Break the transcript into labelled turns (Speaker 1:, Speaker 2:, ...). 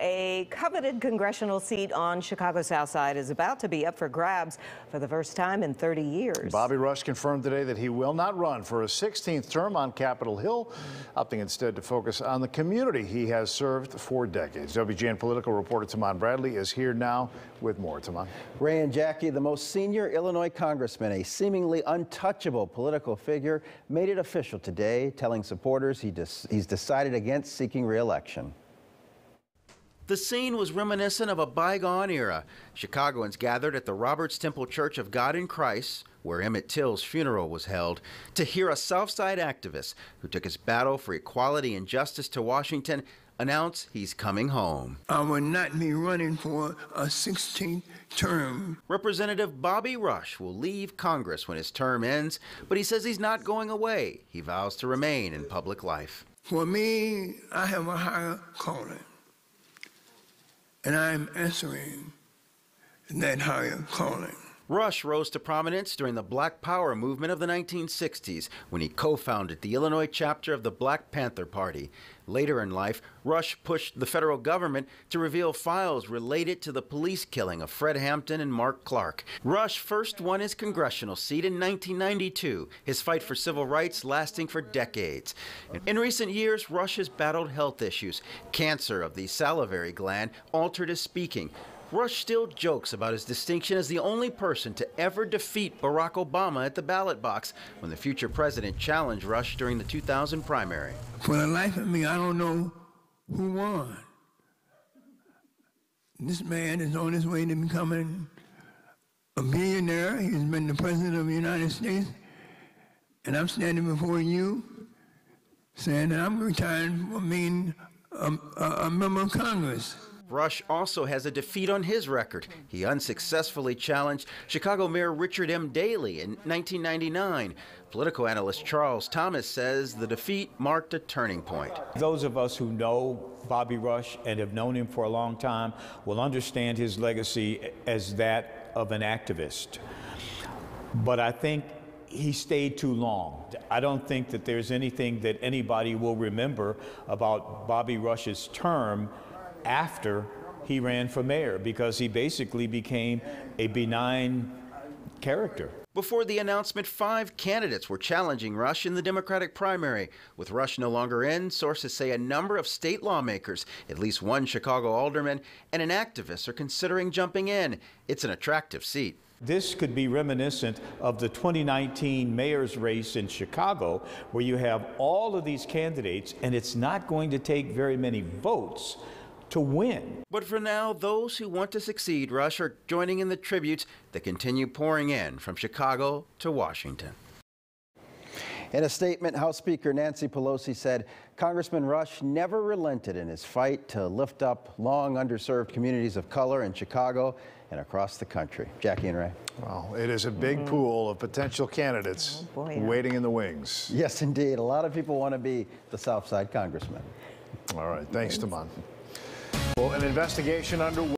Speaker 1: A coveted congressional seat on Chicago's South Side is about to be up for grabs for the first time in 30 years.
Speaker 2: Bobby Rush confirmed today that he will not run for a 16th term on Capitol Hill, opting instead to focus on the community he has served for decades. WGN political reporter Tahman Bradley is here now with more. Tahman.
Speaker 3: Ray and Jackie, the most senior Illinois congressman, a seemingly untouchable political figure, made it official today, telling supporters he he's decided against seeking re-election.
Speaker 4: The scene was reminiscent of a bygone era. Chicagoans gathered at the Roberts Temple Church of God in Christ, where Emmett Till's funeral was held, to hear a Southside activist who took his battle for equality and justice to Washington announce he's coming home.
Speaker 5: I will not be running for a 16th term.
Speaker 4: Representative Bobby Rush will leave Congress when his term ends, but he says he's not going away. He vows to remain in public life.
Speaker 5: For me, I have a higher calling and I'm answering that higher calling.
Speaker 4: Rush rose to prominence during the Black Power movement of the 1960s when he co founded the Illinois chapter of the Black Panther Party. Later in life, Rush pushed the federal government to reveal files related to the police killing of Fred Hampton and Mark Clark. Rush first won his congressional seat in 1992, his fight for civil rights lasting for decades. In recent years, Rush has battled health issues. Cancer of the salivary gland altered his speaking. Rush still jokes about his distinction as the only person to ever defeat Barack Obama at the ballot box when the future president challenged Rush during the 2000 primary.
Speaker 5: For the life of me, I don't know who won. This man is on his way to becoming a billionaire. He's been the president of the United States. And I'm standing before you saying that I'm retiring from being a, a, a member of Congress.
Speaker 4: Rush also has a defeat on his record. He unsuccessfully challenged Chicago Mayor Richard M. Daley in 1999. Political analyst Charles Thomas says the defeat marked a turning point.
Speaker 6: Those of us who know Bobby Rush and have known him for a long time will understand his legacy as that of an activist. But I think he stayed too long. I don't think that there's anything that anybody will remember about Bobby Rush's term after he ran for mayor because he basically became a benign character.
Speaker 4: Before the announcement, five candidates were challenging Rush in the Democratic primary. With Rush no longer in, sources say a number of state lawmakers, at least one Chicago alderman, and an activist are considering jumping in. It's an attractive seat.
Speaker 6: This could be reminiscent of the 2019 mayor's race in Chicago, where you have all of these candidates, and it's not going to take very many votes to win.
Speaker 4: But for now, those who want to succeed Rush are joining in the tributes that continue pouring in from Chicago to Washington.
Speaker 3: In a statement, House Speaker Nancy Pelosi said Congressman Rush never relented in his fight to lift up long underserved communities of color in Chicago and across the country. Jackie and Ray.
Speaker 2: Well, it is a big mm -hmm. pool of potential candidates oh boy, yeah. waiting in the wings.
Speaker 3: Yes, indeed. A lot of people want to be the South Side congressman.
Speaker 2: All right. Thanks, Tahman. Well, an investigation underway.